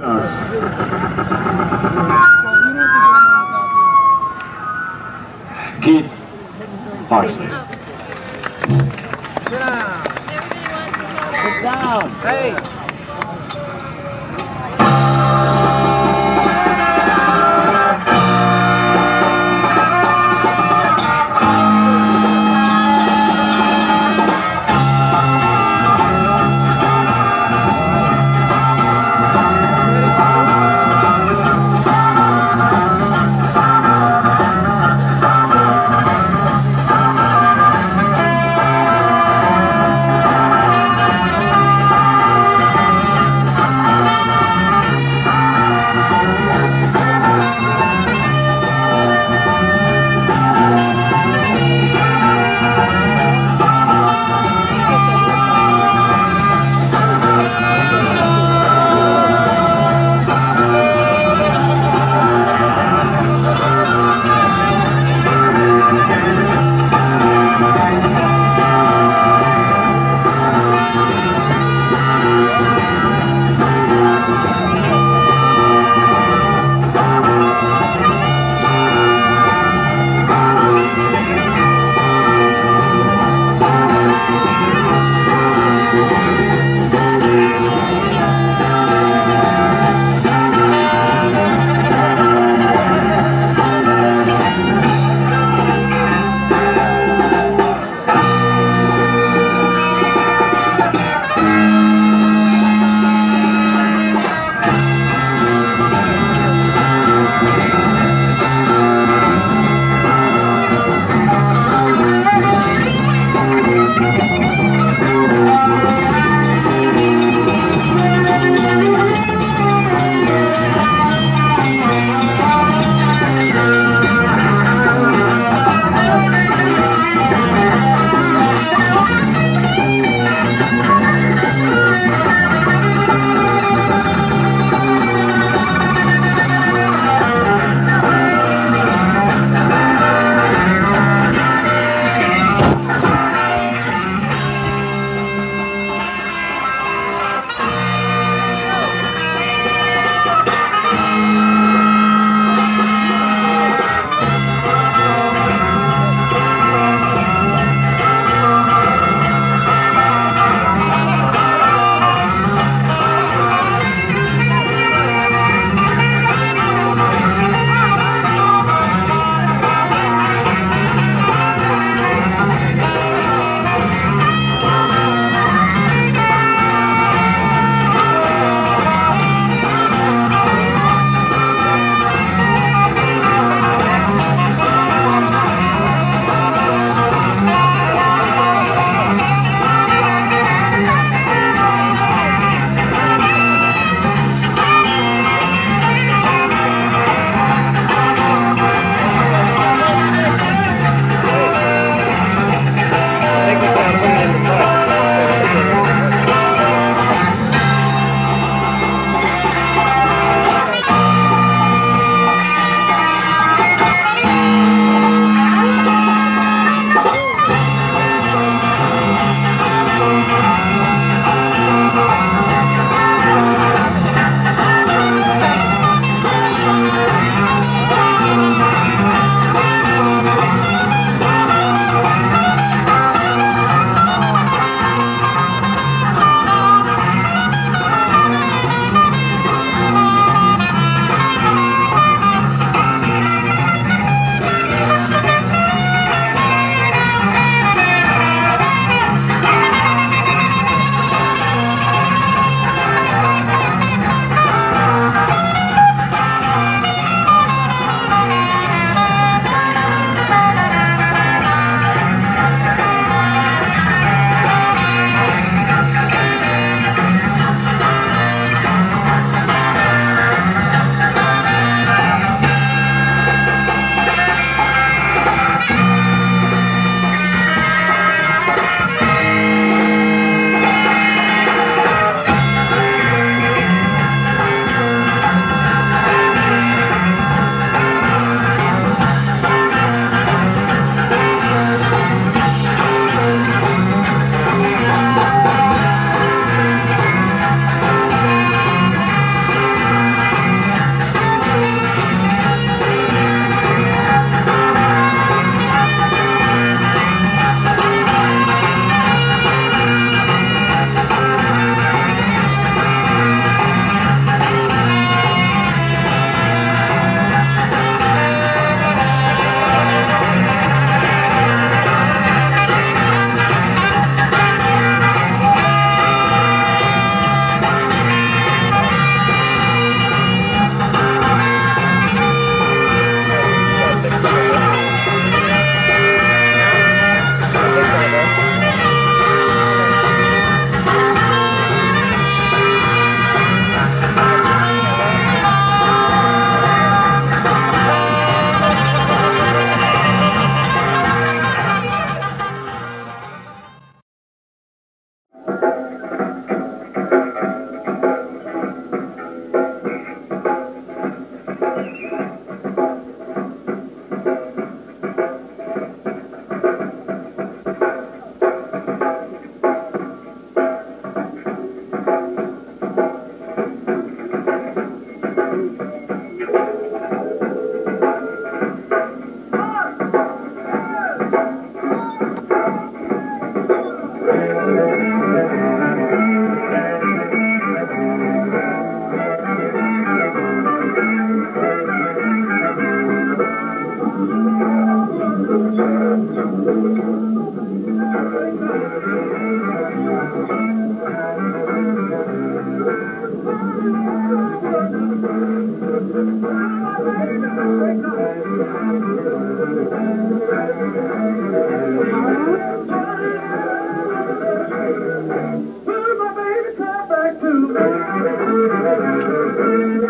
us. Keith Parsley. Sit down. Sit down. Hey.